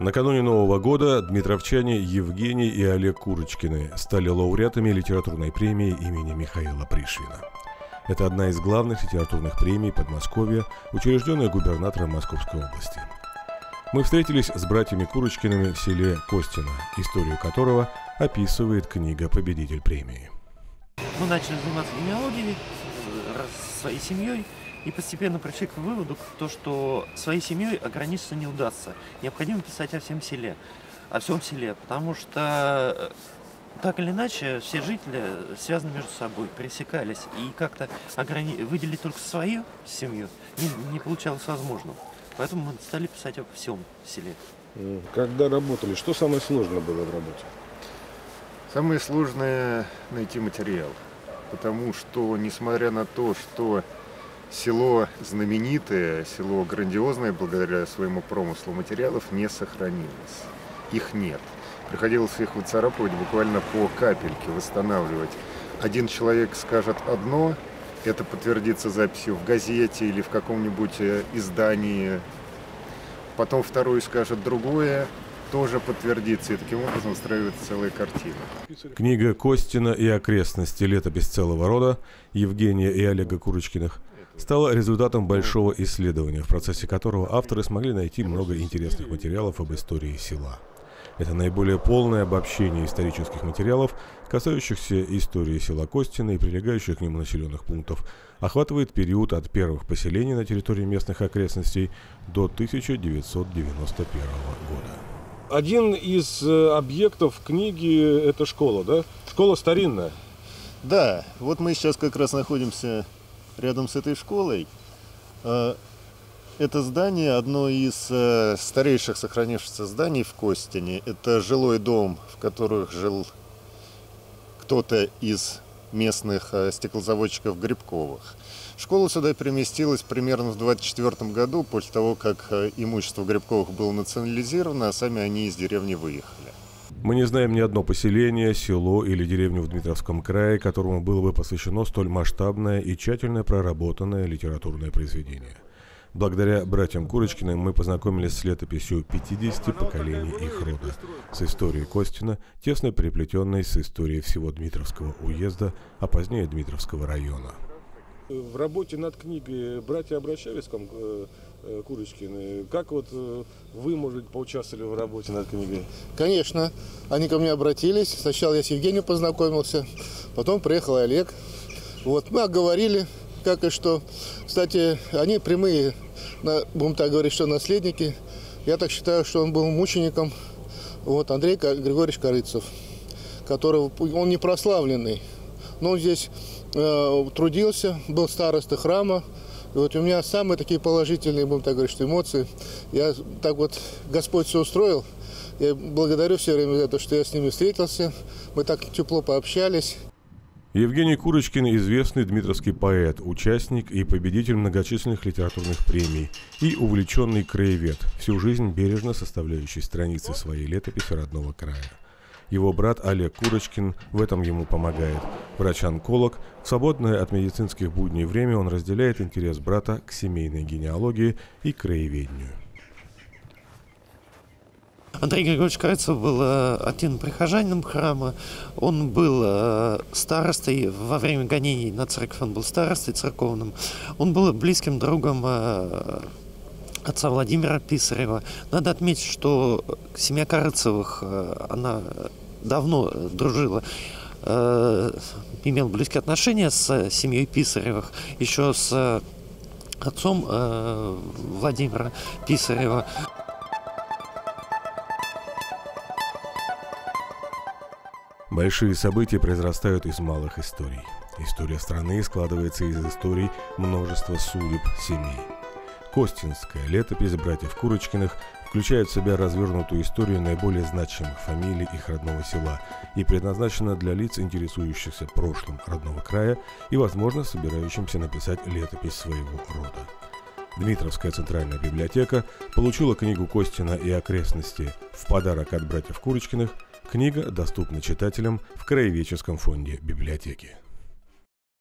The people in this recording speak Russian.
Накануне Нового года дмитровчане Евгений и Олег Курочкины стали лауреатами литературной премии имени Михаила Пришвина. Это одна из главных литературных премий Подмосковья, учрежденная губернатором Московской области. Мы встретились с братьями Курочкиными в селе Костино, историю которого описывает книга «Победитель премии». Мы начали заниматься генеалогией э, своей семьей и постепенно пришли к выводу, то, что своей семьей ограничиться не удастся. Необходимо писать о всем селе, о всем селе, потому что э, так или иначе все жители связаны между собой, пересекались, и как-то ограни... выделить только свою семью не, не получалось возможным. Поэтому мы стали писать о всем селе. Когда работали, что самое сложное было в работе? Самое сложное найти материал. Потому что, несмотря на то, что село знаменитое, село грандиозное благодаря своему промыслу, материалов не сохранилось. Их нет. Приходилось их выцарапывать буквально по капельке, восстанавливать. Один человек скажет одно, это подтвердится записью в газете или в каком-нибудь э, издании. Потом второй скажет другое, тоже подтвердится, и таким образом устраивается целая картина. Книга Костина и окрестности «Летопись целого рода» Евгения и Олега Курочкиных стала результатом большого исследования, в процессе которого авторы смогли найти много интересных материалов об истории села. Это наиболее полное обобщение исторических материалов, касающихся истории села Костина и прилегающих к нему населенных пунктов, охватывает период от первых поселений на территории местных окрестностей до 1991 года. Один из э, объектов книги – это школа, да? Школа старинная. Да, вот мы сейчас как раз находимся рядом с этой школой. А, это здание одно из э, старейших сохранившихся зданий в Костине. Это жилой дом, в которых жил кто-то из местных э, стеклозаводчиков Грибковых. Школа сюда переместилась примерно в 24 году, после того, как э, имущество Грибковых было национализировано, а сами они из деревни выехали. Мы не знаем ни одно поселение, село или деревню в Дмитровском крае, которому было бы посвящено столь масштабное и тщательно проработанное литературное произведение. Благодаря братьям Курочкиным мы познакомились с летописью 50 поколений их рода, с историей Костина, тесно переплетенной с историей всего Дмитровского уезда, а позднее Дмитровского района. В работе над книгой братья обращались к вам, э, э, Курочкины. Как вот э, вы, может быть, поучаствовали в работе над книгой? Конечно. Они ко мне обратились. Сначала я с Евгением познакомился, потом приехал Олег. Вот, мы оговорили, как и что. Кстати, они прямые, будем так говорить, что наследники. Я так считаю, что он был мучеником. Вот, Андрей Григорьевич Корыцев, который, он не прославленный, но он здесь Э, трудился, был старостой храма. И вот у меня самые такие положительные, будем так говорить, что эмоции. Я так вот, Господь все устроил. Я благодарю все время за то, что я с ними встретился. Мы так тепло пообщались. Евгений Курочкин – известный дмитровский поэт, участник и победитель многочисленных литературных премий и увлеченный краевед, всю жизнь бережно составляющий страницы своей летописи родного края. Его брат Олег Курочкин в этом ему помогает. Врач-онколог. В свободное от медицинских будней время он разделяет интерес брата к семейной генеалогии и краеведению. Андрей Григорьевич Кайцев был э, один прихожанином храма. Он был э, старостой во время гонений на церковь. Он был старостой церковным. Он был близким другом э, отца Владимира Писарева. Надо отметить, что семья Карыцевых, она давно дружила, э, имел близкие отношения с семьей Писаревых, еще с отцом э, Владимира Писарева. Большие события произрастают из малых историй. История страны складывается из историй множества судеб семей. Костинская летопись братьев Курочкиных включает в себя развернутую историю наиболее значимых фамилий их родного села и предназначена для лиц, интересующихся прошлым родного края и, возможно, собирающимся написать летопись своего рода. Дмитровская центральная библиотека получила книгу Костина и окрестности в подарок от братьев Курочкиных. Книга доступна читателям в Краеведческом фонде библиотеки.